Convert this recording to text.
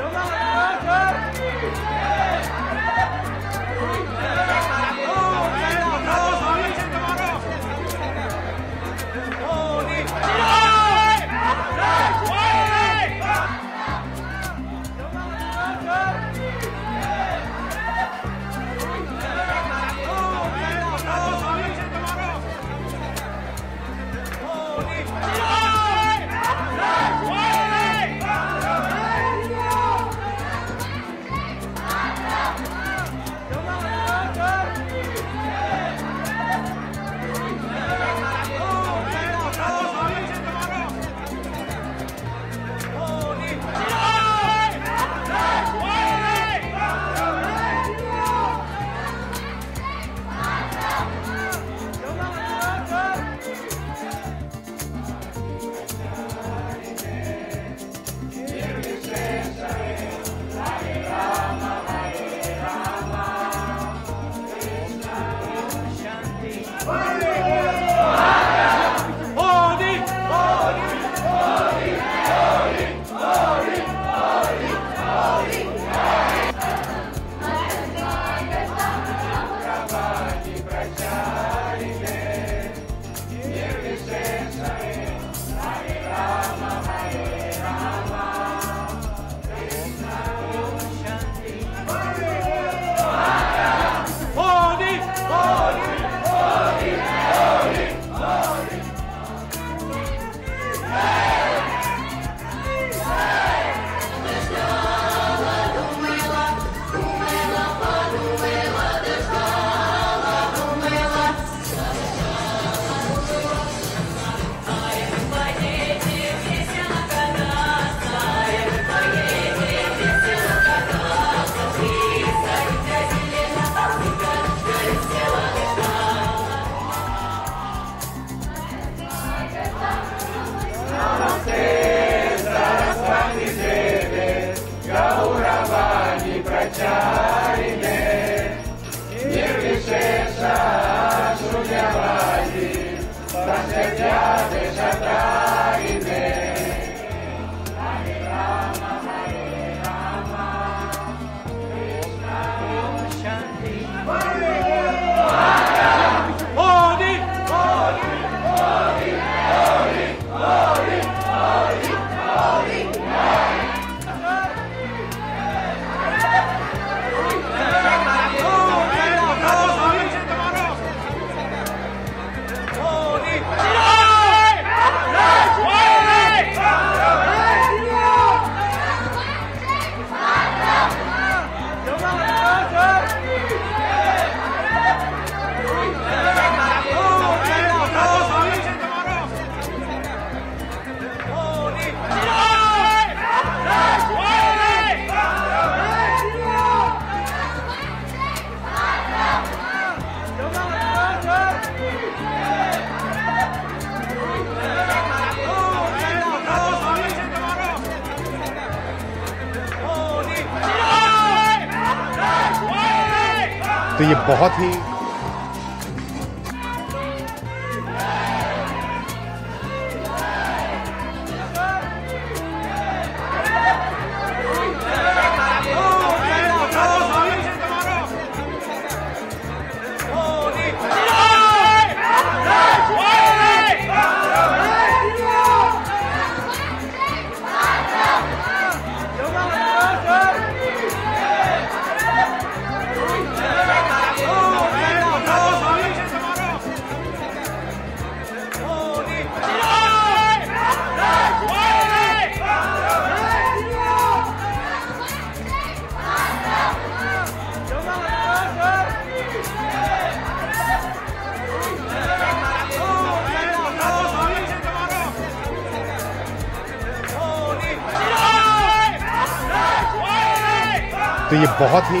Come on. तो ये बहुत ही तो ये बहुत ही